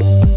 Bye.